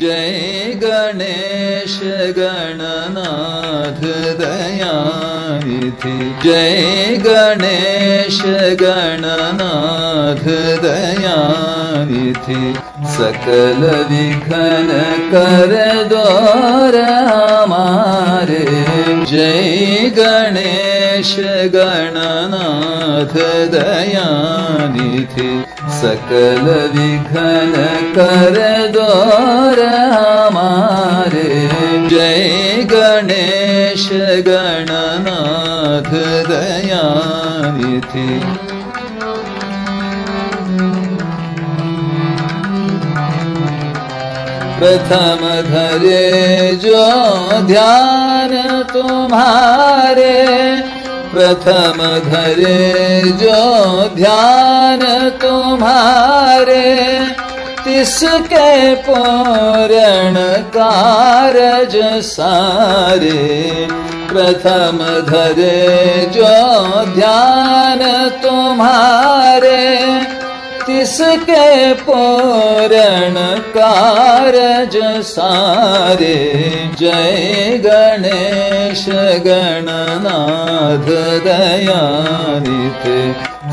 जय गणेश गणनाथ दयानिधि जय गणेश गणनाथ दयानिधि सकल विघन कर द्वार हमारे जय गणेश गणनाथ दयानिधि सकल विघन कर द्वार हमारे जय गणेश गणनाथ दयानिधि प्रथम धरे जो ध्यान तुम्हारे प्रथम धरे जो ध्यान तुम्हारे, तिसके पूरण कारज सारे प्रथम धरे जो ध्यान तुम्हारे तिसके पूरण कारज सारे। जय गणेश गणनाथ दयानित।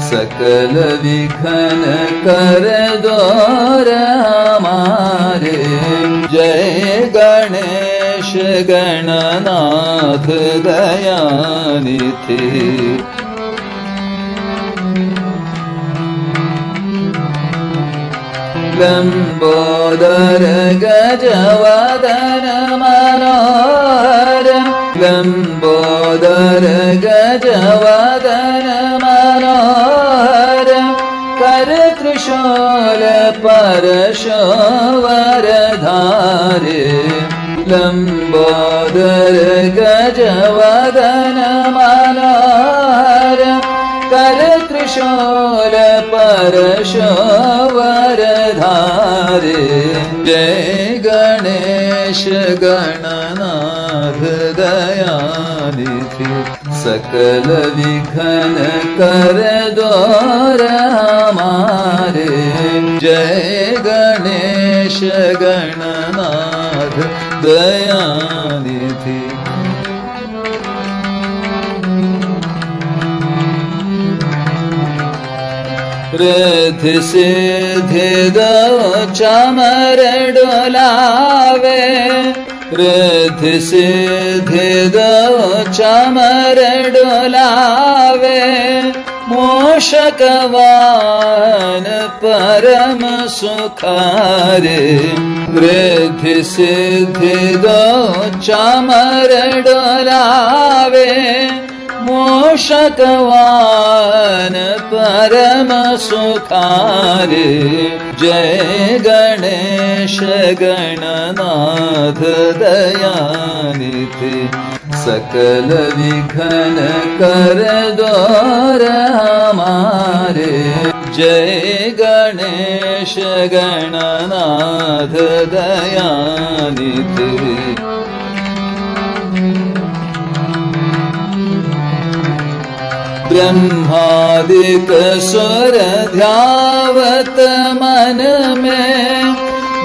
सकल विघन कर द्वार हमारे। जय गणेश गणनाथ दयानिधि लम्बोदर गजवदन परशोवर धारे लम्बोदर गजवदन मनोहर कर त्रिशूल परशोवर धारे जय गणेश गणनाथ दयानिधि सकल विघन कर द्वार हमारे जय गणेश गणनाथ। दयानिधि सिद्धि दो चमर डोलावे रिद्धि सिद्धि दो चमर डोलावे मोषकवान परम सुखारे। रिद्धि सिद्धि चमर डोलावे परम सुखारे जय गणेश गणनाथ दयानिधि। सकल विघन कर हमारे। जय गणेश गणनाथ दयानिधि ब्रह्मादिक स्वर ध्यावत मन में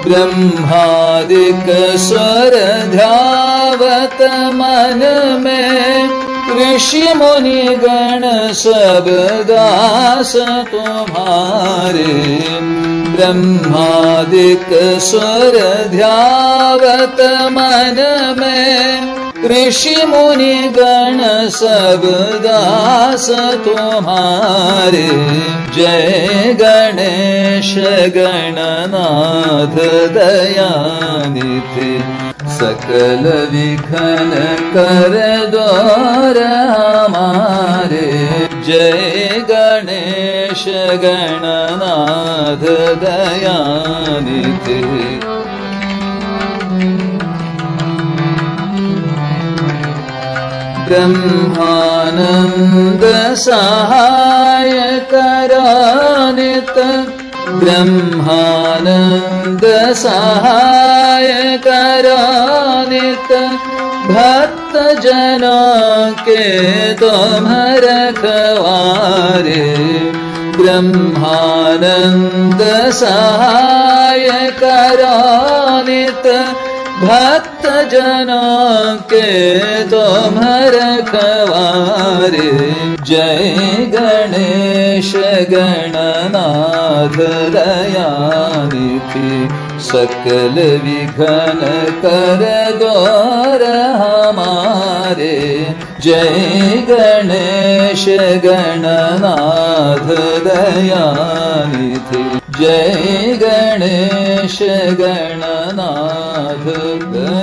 ब्रह्मादिक स्वर ध्यावत मन में ऋषि मुनि गण सब दास तुम्हारे ब्रह्मादिक स्वर ध्यावत मन में ऋषि मुनि गण सब दास तुम्हारे जय गणेश गणनाथ दयानिधि सकल विघन कर द्वार हमारे। जय गणेश गणनाथ दयानिधि ब्रह्मानन्द सहाय करानित ब्रह्मानन्द सहाय करानित भक्त जना के तुम रखवारे भक्त जना के तुम्हार खवारे जय गणेश दयानिधि सकल विघन कर द्वार हमारे। जय गणेश गणनाथ दयानिधि जय गणेश गणनाथ the